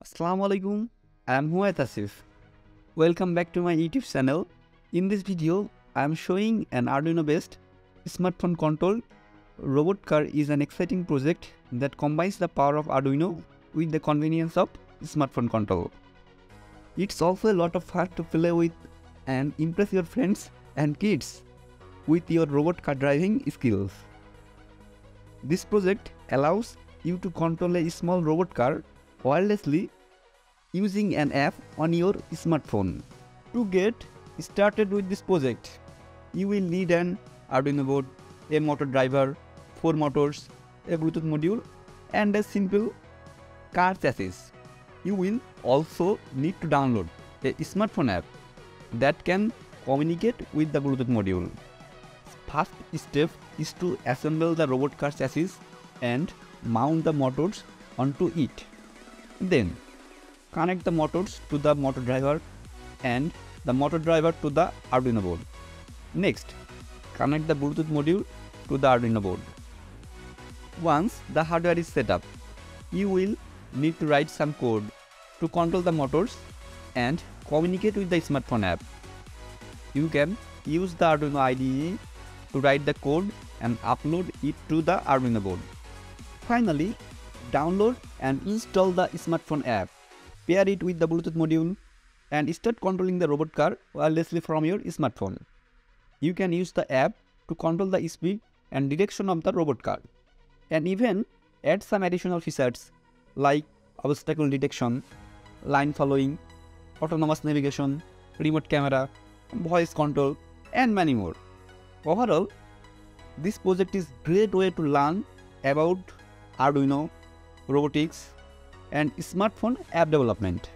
আসসালামু আলাইকুম I am হুয়েত Asif welcome back to my YouTube channel in this video I am showing an Arduino based smartphone control robot car is an exciting project that combines the power of Arduino with the convenience of smartphone control it's also a lot of heart to play with and impress your friends and kids with your robot car driving skills this project allows you to control a small robot car wirelessly using an app on your smartphone. To get started with this project, you will need an Arduino board, a motor driver, 4 motors, a Bluetooth module and a simple car chassis. You will also need to download a smartphone app that can communicate with the Bluetooth module. First step is to assemble the robot car chassis and mount the motors onto it. Then connect the motors to the motor driver and the motor driver to the Arduino board. Next, connect the Bluetooth module to the Arduino board. Once the hardware is set up, you will need to write some code to control the motors and communicate with the smartphone app. You can use the Arduino IDE to write the code and upload it to the Arduino board. Finally, download and install the smartphone app. Pair it with the Bluetooth module and start controlling the robot car wirelessly from your smartphone. You can use the app to control the speed and direction of the robot car and even add some additional features like obstacle detection, line following, autonomous navigation, remote camera, voice control and many more. Overall, this project is great way to learn about Arduino, robotics and smartphone app development.